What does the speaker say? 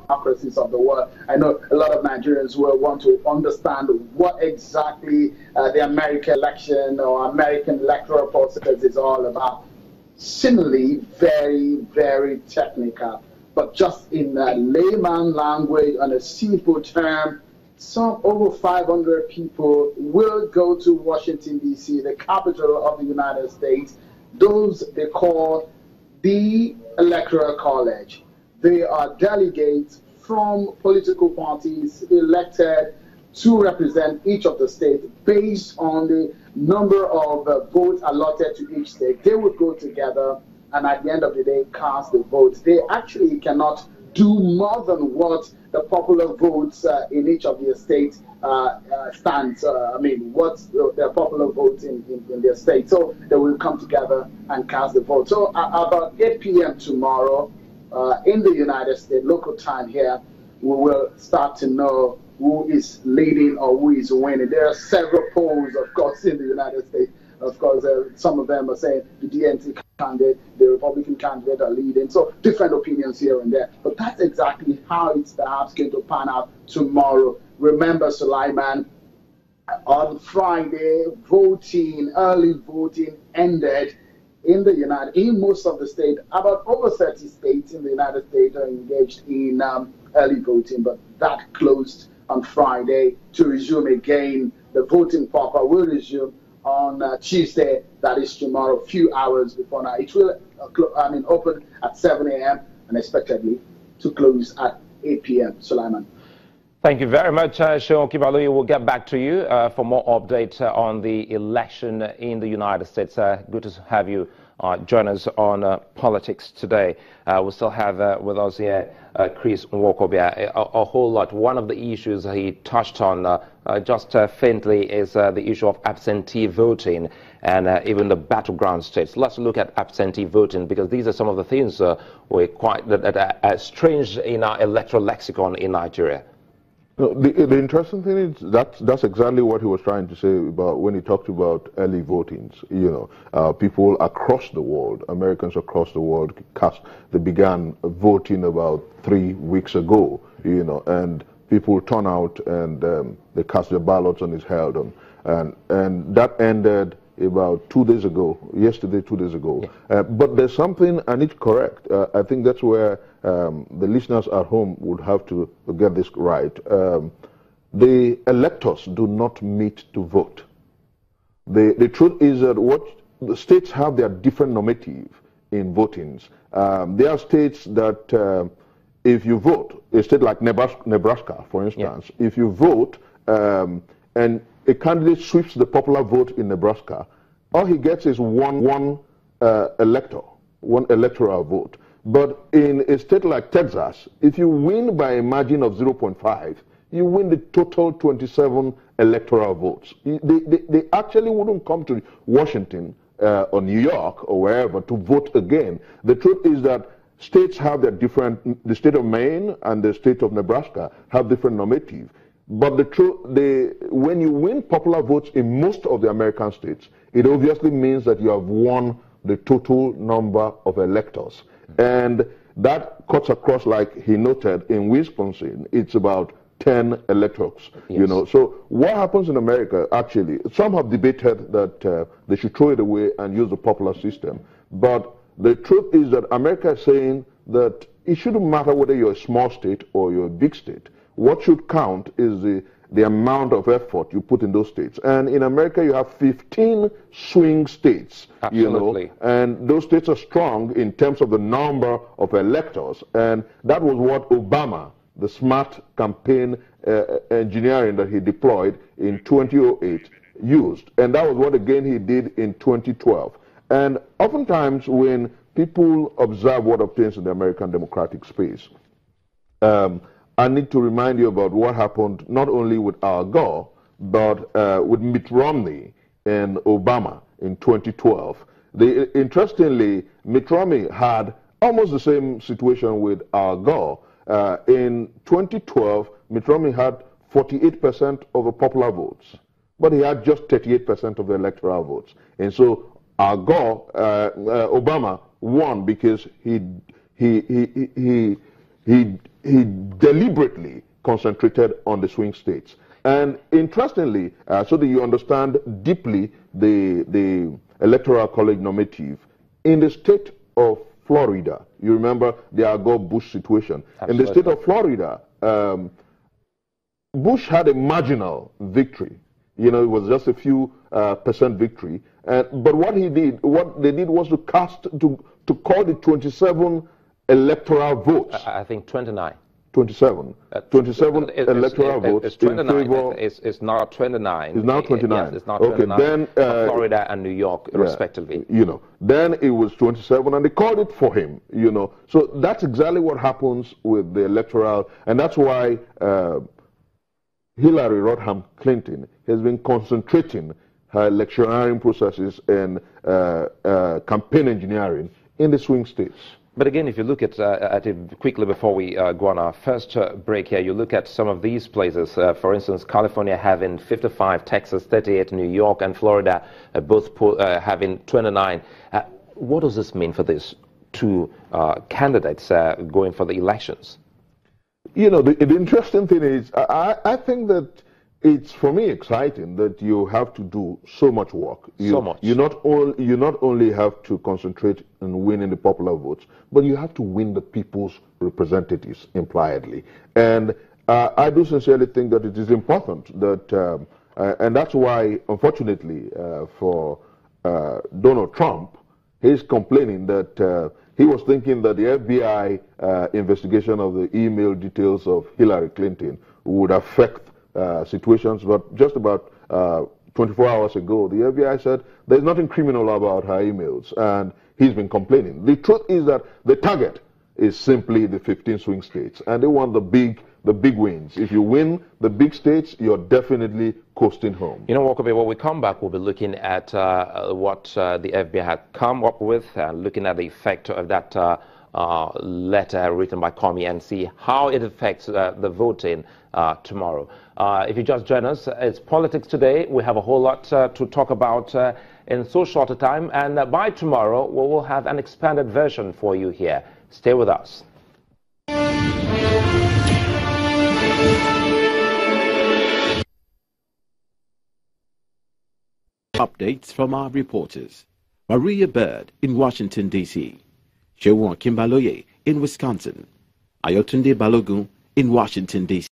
democracies of the world. I know a lot of Nigerians will want to understand what exactly uh, the American election or American electoral process is all about. Similarly, very, very technical, but just in a layman language and a simple term, some over 500 people will go to Washington, D.C., the capital of the United States. Those they call the Electoral College. They are delegates from political parties elected to represent each of the states based on the number of uh, votes allotted to each state. They would go together and at the end of the day cast the votes. They actually cannot do more than what the popular votes uh, in each of the states uh, uh, stands. Uh, I mean, what's the, the popular votes in, in, in, their state. So they will come together and cast the vote. So about 8 p.m. tomorrow uh, in the United States, local time here, we will start to know who is leading or who is winning. There are several polls, of course, in the United States. Of course, uh, some of them are saying the DNC candidate, the Republican candidate are leading. So different opinions here and there. But that's exactly how it's perhaps going to pan out tomorrow. Remember, Sulaiman, on Friday, voting, early voting ended in the United, in most of the states. About over 30 states in the United States are engaged in um, early voting, but that closed on Friday to resume again. The voting proper will resume on uh, Tuesday, that is tomorrow, a few hours before now. It will, uh, I mean, open at 7 a.m. and expectedly to close at 8 p.m. Sulaiman. Thank you very much, uh, Seun Okinbaloye. We'll get back to you uh, for more updates uh, on the election in the United States. Uh, good to have you uh, join us on uh, politics today. Uh, we still have uh, with us here uh, Chris Nwokobia, a, a, whole lot. One of the issues he touched on uh, just faintly is the issue of absentee voting and even the battleground states. Let's look at absentee voting because these are some of the things we quite that, that are strange in our electoral lexicon in Nigeria. No, the, the interesting thing is that's, that's exactly what he was trying to say about when he talked about early votings. You know, uh, people across the world, Americans across the world, cast, they began voting about three weeks ago, you know, and people turn out and um, they cast their ballots and it's held on. And, and that ended about two days ago, yesterday, two days ago. Yeah. Uh, but there's something I need to correct. Uh, I think that's where um, the listeners at home would have to get this right. Um, the electors do not meet to vote. The, the truth is that what the states have their different normative in votings. Um, there are states that uh, if you vote, a state like Nebraska, Nebraska for instance, yeah. if you vote um, and a candidate sweeps the popular vote in Nebraska, all he gets is one, one uh, elector, one electoral vote. But in a state like Texas, if you win by a margin of 0.5, you win the total 27 electoral votes. They, they, they actually wouldn't come to Washington uh, or New York or wherever to vote again. The truth is that states have their different, the state of Maine and the state of Nebraska have different normative. But the truth, the, when you win popular votes in most of the American states, it obviously means that you have won the total number of electors. And that cuts across, like he noted, in Wisconsin, it's about 10 electors. Yes. You know, so what happens in America, actually, some have debated that uh, they should throw it away and use the popular system. But the truth is that America is saying that it shouldn't matter whether you're a small state or you're a big state. What should count is the the amount of effort you put in those states. And in America, you have 15 swing states. Absolutely. You know, and those states are strong in terms of the number of electors. And that was what Obama, the smart campaign uh, engineering that he deployed in 2008, used. And that was what, again, he did in 2012. And oftentimes, when people observe what obtains in the American democratic space, um, I need to remind you about what happened not only with Al Gore, but uh, with Mitt Romney and Obama in 2012. The, interestingly, Mitt Romney had almost the same situation with Al Gore. Uh, in 2012, Mitt Romney had 48% of the popular votes, but he had just 38% of the electoral votes. And so Al Gore, uh, uh, Obama won because he, he, he, he, he, he deliberately concentrated on the swing states. And interestingly, uh, so that you understand deeply the, the electoral college normative, in the state of Florida, you remember the Al Gore Bush situation. Absolutely. In the state of Florida, um, Bush had a marginal victory. You know, it was just a few uh, percent victory. Uh, but what he did, what they did was to cast, to, to call the 27 electoral votes. I, I think 29. 27. Uh, 27 it, electoral it, votes it's 29. in favor. It's, it's now 29. It's now 29. Yes, it's now 29. Okay, then uh, Florida and New York, yeah, respectively. You know, then it was 27, and they called it for him. You know, so that's exactly what happens with the electoral, and that's why uh, Hillary Rodham Clinton has been concentrating her electioneering processes and uh, uh, campaign engineering in the swing states. But again, if you look at, uh, at it quickly before we uh, go on our first uh, break here, you look at some of these places. Uh, for instance, California having 55, Texas 38, New York and Florida uh, both uh, having 29. what does this mean for these two candidates going for the elections? You know, the, the interesting thing is, I, I think that it's for me exciting that you have to do so much work. You, so much. You not, all, you not only have to concentrate on winning the popular votes, but you have to win the people's representatives impliedly. And uh, I do sincerely think that it is important that, um, uh, and that's why, unfortunately, uh, for uh, Donald Trump, he's complaining that uh, he was thinking that the FBI uh, investigation of the email details of Hillary Clinton would affect uh, situations, but just about uh, 24 hours ago, the FBI said there's nothing criminal about her emails, and he's been complaining. The truth is that the target is simply the 15 swing states, and they want the big the big wins. If you win the big states, you're definitely coasting home. You know, Walker, when we come back, we'll be looking at uh, what uh, the FBI had come up with, looking at the effect of that uh, uh, letter written by Comey and see how it affects uh, the voting uh, tomorrow. Uh, if you just join us, it's Politics Today. We have a whole lot uh, to talk about uh, in so short a time, and by tomorrow, we will have an expanded version for you here. Stay with us. Updates from our reporters. Maria Bird in Washington, D.C. Seun Okinbaloye in Wisconsin, Ayotunde Balogun in Washington, D.C.